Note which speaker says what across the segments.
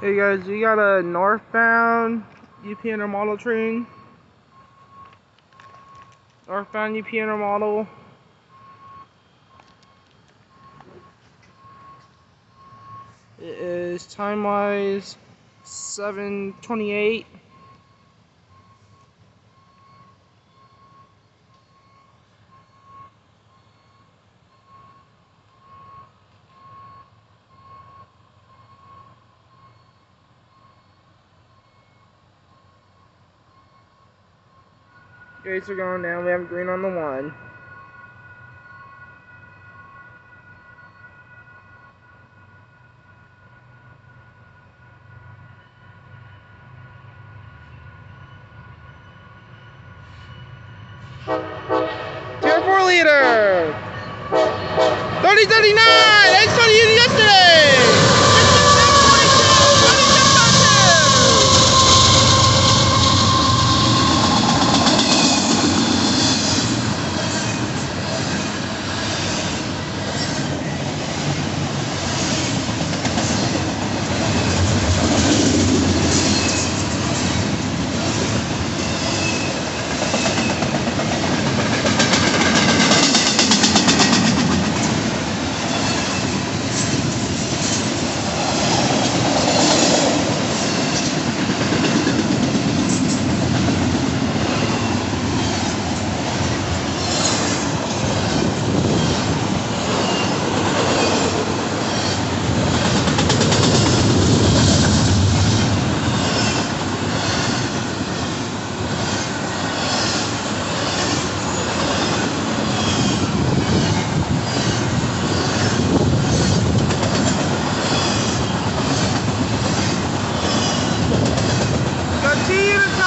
Speaker 1: Hey guys, we got a northbound UP intermodal train. Northbound UP intermodal. It is time wise 728. Gates are going down. We have green on the one. Tier 4 leader! 3039! X29!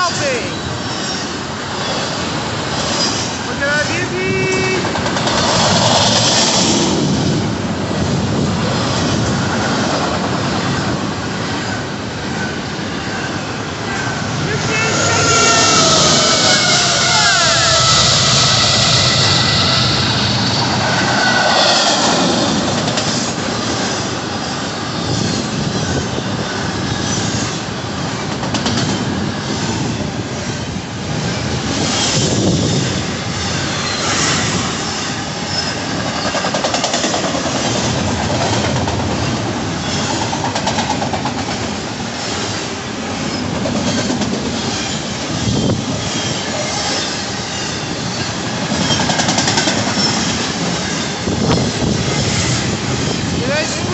Speaker 1: Helping. Look at that beauty.